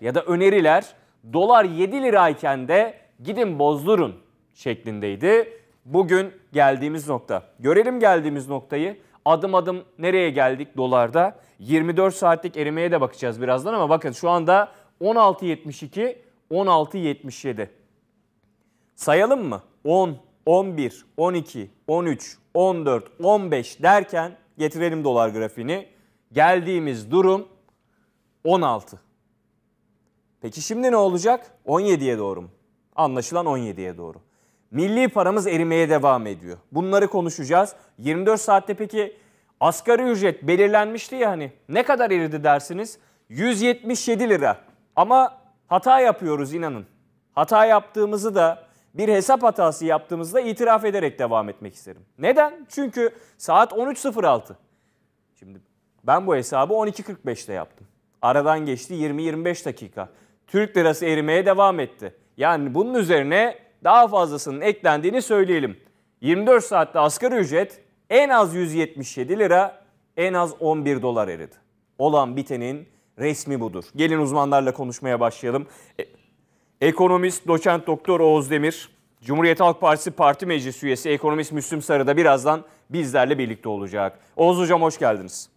ya da öneriler dolar 7 lirayken de gidin bozdurun şeklindeydi. Bugün geldiğimiz nokta. Görelim geldiğimiz noktayı. Adım adım nereye geldik dolarda? 24 saatlik erimeye de bakacağız birazdan ama bakın şu anda 16.72, 16.77. Sayalım mı? 10, 11, 12, 13, 14, 15 derken getirelim dolar grafiğini. Geldiğimiz durum 16. Peki şimdi ne olacak? 17'ye doğru mu? Anlaşılan 17'ye doğru. Milli paramız erimeye devam ediyor. Bunları konuşacağız. 24 saatte peki asgari ücret belirlenmişti ya hani ne kadar eridi dersiniz? 177 lira. Ama hata yapıyoruz inanın. Hata yaptığımızı da bir hesap hatası yaptığımızda itiraf ederek devam etmek isterim. Neden? Çünkü saat 13.06. Şimdi ben bu hesabı 12.45'te yaptım. Aradan geçti 20-25 dakika. Türk lirası erimeye devam etti. Yani bunun üzerine daha fazlasının eklendiğini söyleyelim. 24 saatte asgari ücret en az 177 lira, en az 11 dolar eridi. Olan bitenin resmi budur. Gelin uzmanlarla konuşmaya başlayalım. E, ekonomist doçent doktor Oğuz Demir, Cumhuriyet Halk Partisi Parti Meclis Üyesi ekonomist Müslüm Sarı da birazdan bizlerle birlikte olacak. Oğuz Hocam hoş geldiniz.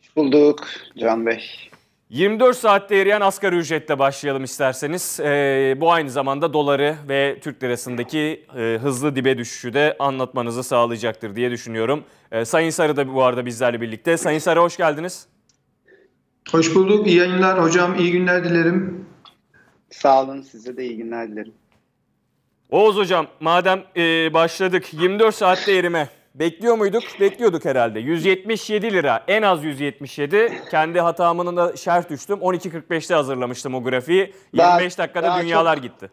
Hoş bulduk Can Bey. 24 saatte eriyen asgari ücretle başlayalım isterseniz. Ee, bu aynı zamanda doları ve Türk lirasındaki e, hızlı dibe düşüşü de anlatmanızı sağlayacaktır diye düşünüyorum. Ee, Sayın Sarı da bu arada bizlerle birlikte. Sayın Sarı hoş geldiniz. Hoş bulduk. İyi yayınlar hocam. İyi günler dilerim. Sağ olun. Size de iyi günler dilerim. Oğuz hocam madem e, başladık 24 saatte erime. Bekliyor muyduk? Bekliyorduk herhalde. 177 lira. En az 177. Kendi hatamının da şerh düştüm. 12.45'te hazırlamıştım o grafiği. 25 daha, dakikada daha dünyalar çok, gitti.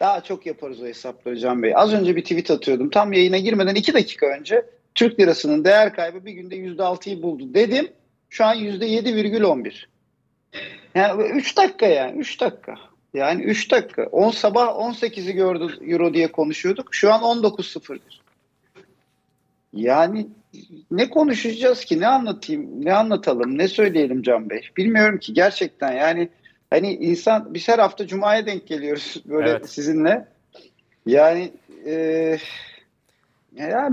Daha çok yaparız o hesapları Can Bey. Az önce bir tweet atıyordum. Tam yayına girmeden 2 dakika önce Türk lirasının değer kaybı bir günde %6'yı buldu dedim. Şu an %7,11. Yani 3 dakika yani 3 dakika. Yani 3 dakika. 10 sabah 18'i gördü euro diye konuşuyorduk. Şu an 19.01. Yani ne konuşacağız ki? Ne anlatayım? Ne anlatalım? Ne söyleyelim Can Bey? Bilmiyorum ki gerçekten. Yani hani insan biz her hafta cumaya denk geliyoruz böyle evet. sizinle. Yani e, ya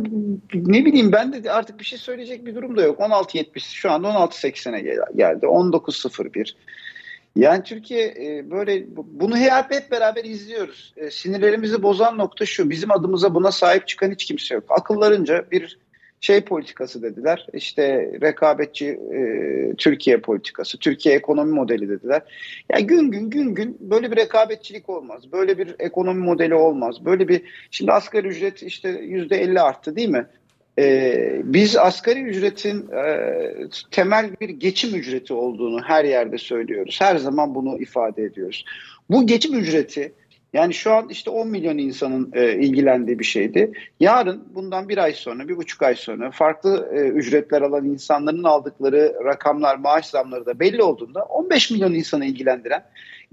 ne bileyim ben de artık bir şey söyleyecek bir durum da yok. 16.70 şu anda 16.80'e geldi. 19.01. Yani Türkiye e, böyle bunu hep, hep beraber izliyoruz. E, sinirlerimizi bozan nokta şu. Bizim adımıza buna sahip çıkan hiç kimse yok. Akıllarınca bir şey politikası dediler. İşte rekabetçi e, Türkiye politikası, Türkiye ekonomi modeli dediler. Ya yani gün gün gün gün böyle bir rekabetçilik olmaz. Böyle bir ekonomi modeli olmaz. Böyle bir şimdi asgari ücret işte yüzde elli arttı değil mi? Ee, biz asgari ücretin e, temel bir geçim ücreti olduğunu her yerde söylüyoruz. Her zaman bunu ifade ediyoruz. Bu geçim ücreti yani şu an işte 10 milyon insanın e, ilgilendiği bir şeydi. Yarın bundan bir ay sonra, bir buçuk ay sonra farklı e, ücretler alan insanların aldıkları rakamlar, maaş zamları da belli olduğunda 15 milyon insanı ilgilendiren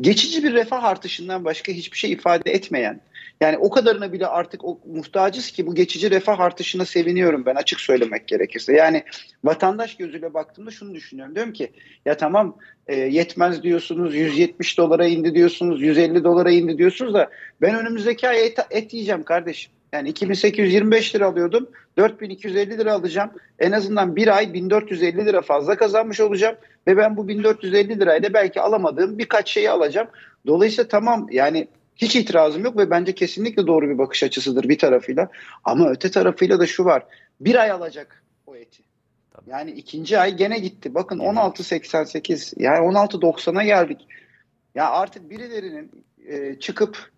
geçici bir refah artışından başka hiçbir şey ifade etmeyen yani o kadarına bile artık o muhtacız ki bu geçici refah artışına seviniyorum ben açık söylemek gerekirse. Yani vatandaş gözüyle baktığımda şunu düşünüyorum. Diyorum ki ya tamam e, yetmez diyorsunuz 170 dolara indi diyorsunuz 150 dolara indi diyorsunuz da ben önümüzdeki ay et, et yiyeceğim kardeşim. Yani 2825 lira alıyordum. 4250 lira alacağım. En azından bir ay 1450 lira fazla kazanmış olacağım. Ve ben bu 1450 lirayla belki alamadığım birkaç şeyi alacağım. Dolayısıyla tamam yani hiç itirazım yok ve bence kesinlikle doğru bir bakış açısıdır bir tarafıyla. Ama öte tarafıyla da şu var. Bir ay alacak o eti. Yani ikinci ay gene gitti. Bakın 16.88 yani 16.90'a geldik. Ya artık birilerinin e, çıkıp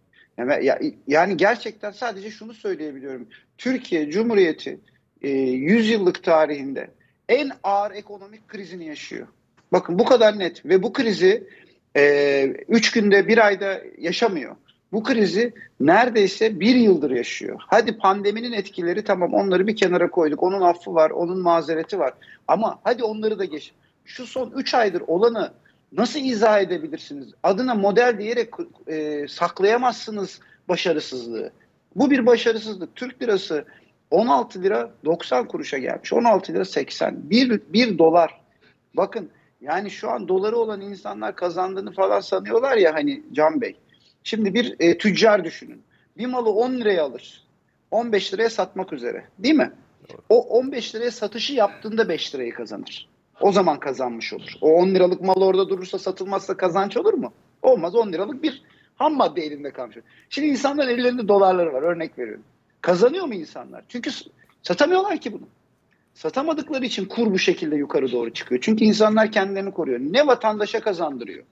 yani, gerçekten sadece şunu söyleyebiliyorum. Türkiye Cumhuriyeti e, 100 yıllık tarihinde en ağır ekonomik krizini yaşıyor. Bakın bu kadar net ve bu krizi 3 e, günde bir ayda yaşamıyor bu krizi neredeyse bir yıldır yaşıyor. Hadi pandeminin etkileri tamam onları bir kenara koyduk. Onun affı var, onun mazereti var. Ama hadi onları da geç. Şu son 3 aydır olanı nasıl izah edebilirsiniz? Adına model diyerek e, saklayamazsınız başarısızlığı. Bu bir başarısızlık. Türk lirası 16 lira 90 kuruşa gelmiş. 16 lira 80. 1, 1 dolar. Bakın Yani şu an doları olan insanlar kazandığını falan sanıyorlar ya hani Can Bey. Şimdi bir e, tüccar düşünün. Bir malı 10 liraya alır. 15 liraya satmak üzere. Değil mi? O 15 liraya satışı yaptığında 5 lirayı kazanır. O zaman kazanmış olur. O 10 liralık mal orada durursa satılmazsa kazanç olur mu? Olmaz 10 liralık bir ham madde elinde kalmış. Şimdi insanların ellerinde dolarları var örnek veriyorum. Kazanıyor mu insanlar? Çünkü satamıyorlar ki bunu. Satamadıkları için kur bu şekilde yukarı doğru çıkıyor. Çünkü insanlar kendilerini koruyor. Ne vatandaşa kazandırıyor,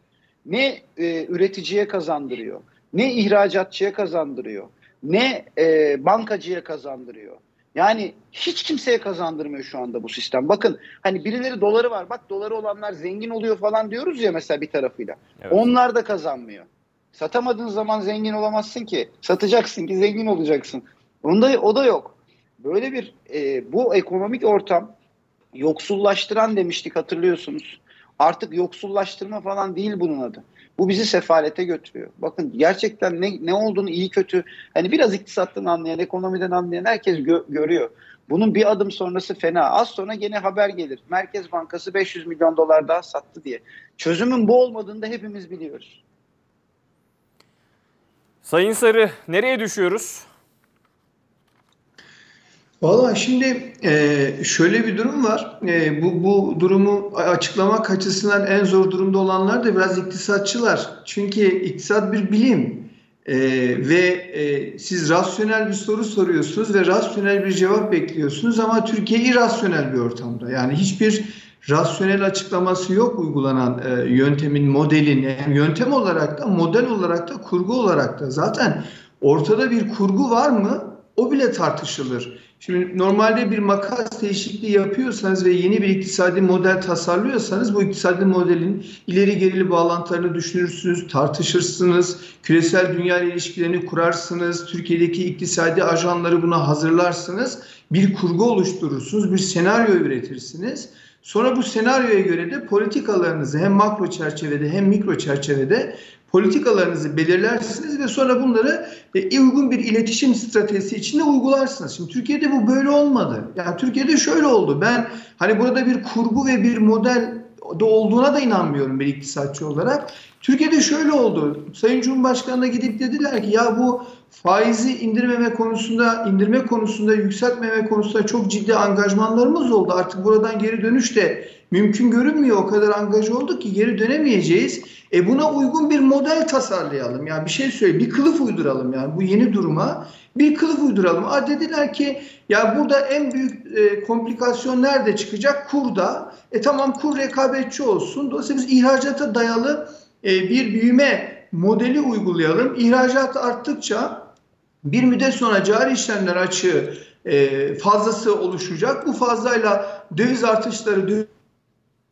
ne e, üreticiye kazandırıyor, ne ihracatçıya kazandırıyor, ne e, bankacıya kazandırıyor. Yani hiç kimseye kazandırmıyor şu anda bu sistem. Bakın hani birileri doları var. Bak doları olanlar zengin oluyor falan diyoruz ya mesela bir tarafıyla. Evet. Onlar da kazanmıyor. Satamadığın zaman zengin olamazsın ki. Satacaksın ki zengin olacaksın. Onda o da yok. Böyle bir e, bu ekonomik ortam yoksullaştıran demiştik hatırlıyorsunuz. Artık yoksullaştırma falan değil bunun adı. Bu bizi sefalete götürüyor. Bakın gerçekten ne, ne olduğunu iyi kötü hani biraz iktisattan anlayan, ekonomiden anlayan herkes gö- görüyor. Bunun bir adım sonrası fena. Az sonra gene haber gelir. Merkez Bankası 500 milyon dolar daha sattı diye. Çözümün bu olmadığını da hepimiz biliyoruz. Sayın Sarı nereye düşüyoruz? Valla şimdi e, şöyle bir durum var. E, bu, bu durumu açıklamak açısından en zor durumda olanlar da biraz iktisatçılar. Çünkü iktisat bir bilim e, ve e, siz rasyonel bir soru soruyorsunuz ve rasyonel bir cevap bekliyorsunuz ama Türkiye irrasyonel bir ortamda. Yani hiçbir rasyonel açıklaması yok uygulanan e, yöntemin, modelin. Yani yöntem olarak da, model olarak da, kurgu olarak da. Zaten ortada bir kurgu var mı? O bile tartışılır. Şimdi normalde bir makas değişikliği yapıyorsanız ve yeni bir iktisadi model tasarlıyorsanız bu iktisadi modelin ileri gerili bağlantılarını düşünürsünüz, tartışırsınız, küresel dünya ilişkilerini kurarsınız, Türkiye'deki iktisadi ajanları buna hazırlarsınız, bir kurgu oluşturursunuz, bir senaryo üretirsiniz. Sonra bu senaryoya göre de politikalarınızı hem makro çerçevede hem mikro çerçevede politikalarınızı belirlersiniz ve sonra bunları e, uygun bir iletişim stratejisi içinde uygularsınız. Şimdi Türkiye'de bu böyle olmadı. Yani Türkiye'de şöyle oldu. Ben hani burada bir kurgu ve bir model de olduğuna da inanmıyorum bir iktisatçı olarak. Türkiye'de şöyle oldu. Sayın Cumhurbaşkanı'na gidip dediler ki ya bu faizi indirmeme konusunda, indirme konusunda, yükseltmeme konusunda çok ciddi angajmanlarımız oldu. Artık buradan geri dönüş de mümkün görünmüyor. O kadar angaj olduk ki geri dönemeyeceğiz. E buna uygun bir model tasarlayalım. Yani bir şey söyle, bir kılıf uyduralım yani bu yeni duruma. Bir kılıf uyduralım. Aa dediler ki ya burada en büyük e, komplikasyon nerede çıkacak? Kurda. E tamam kur rekabetçi olsun. Dolayısıyla biz ihracata dayalı e, bir büyüme modeli uygulayalım. İhracat arttıkça bir müddet sonra cari işlemler açığı e, fazlası oluşacak. Bu fazlayla döviz artışları,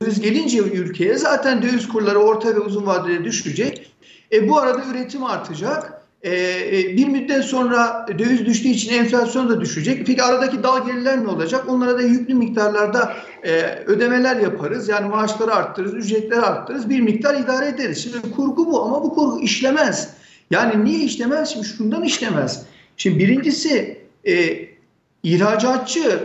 döviz gelince ülkeye zaten döviz kurları orta ve uzun vadede düşecek. E, bu arada üretim artacak. E, e, bir müddet sonra döviz düştüğü için enflasyon da düşecek. Peki aradaki dal gelirler ne olacak? Onlara da yüklü miktarlarda e, ödemeler yaparız. Yani maaşları arttırırız, ücretleri arttırırız. Bir miktar idare ederiz. Şimdi kurgu bu ama bu kurgu işlemez. Yani niye işlemez? Şimdi şundan işlemez. Şimdi birincisi e, ihracatçı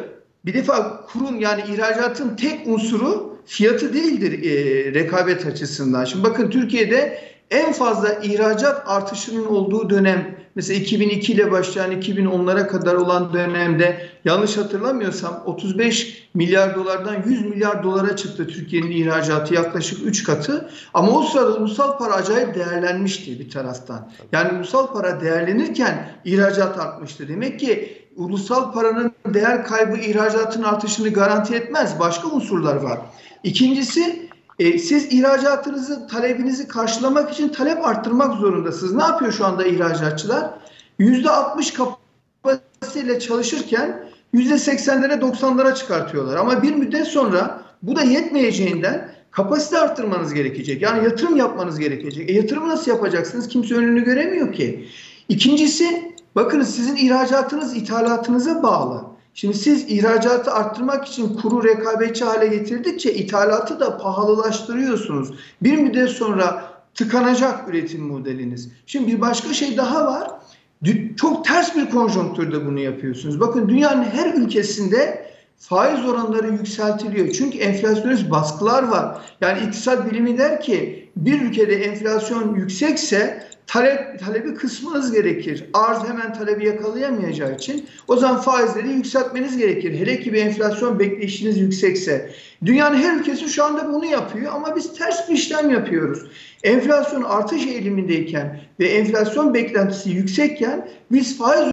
bir defa kurun yani ihracatın tek unsuru fiyatı değildir e, rekabet açısından. Şimdi bakın Türkiye'de en fazla ihracat artışının olduğu dönem mesela 2002 ile başlayan 2010'lara kadar olan dönemde yanlış hatırlamıyorsam 35 milyar dolardan 100 milyar dolara çıktı Türkiye'nin ihracatı yaklaşık 3 katı. Ama o sırada ulusal para acayip değerlenmişti bir taraftan. Yani ulusal para değerlenirken ihracat artmıştı. Demek ki ulusal paranın değer kaybı ihracatın artışını garanti etmez. Başka unsurlar var. İkincisi e, siz ihracatınızı, talebinizi karşılamak için talep arttırmak zorundasınız. Ne yapıyor şu anda ihracatçılar? %60 kapasiteyle çalışırken %80'lere 90'lara çıkartıyorlar. Ama bir müddet sonra bu da yetmeyeceğinden kapasite arttırmanız gerekecek. Yani yatırım yapmanız gerekecek. E yatırımı nasıl yapacaksınız? Kimse önünü göremiyor ki. İkincisi bakınız sizin ihracatınız ithalatınıza bağlı. Şimdi siz ihracatı arttırmak için kuru rekabetçi hale getirdikçe ithalatı da pahalılaştırıyorsunuz. Bir müddet sonra tıkanacak üretim modeliniz. Şimdi bir başka şey daha var. Çok ters bir konjonktürde bunu yapıyorsunuz. Bakın dünyanın her ülkesinde faiz oranları yükseltiliyor. Çünkü enflasyonist baskılar var. Yani iktisat bilimi der ki bir ülkede enflasyon yüksekse talep talebi kısmanız gerekir. Arz hemen talebi yakalayamayacağı için o zaman faizleri yükseltmeniz gerekir. Hele ki bir enflasyon bekleyişiniz yüksekse. Dünyanın her ülkesi şu anda bunu yapıyor ama biz ters bir işlem yapıyoruz. Enflasyon artış eğilimindeyken ve enflasyon beklentisi yüksekken biz faiz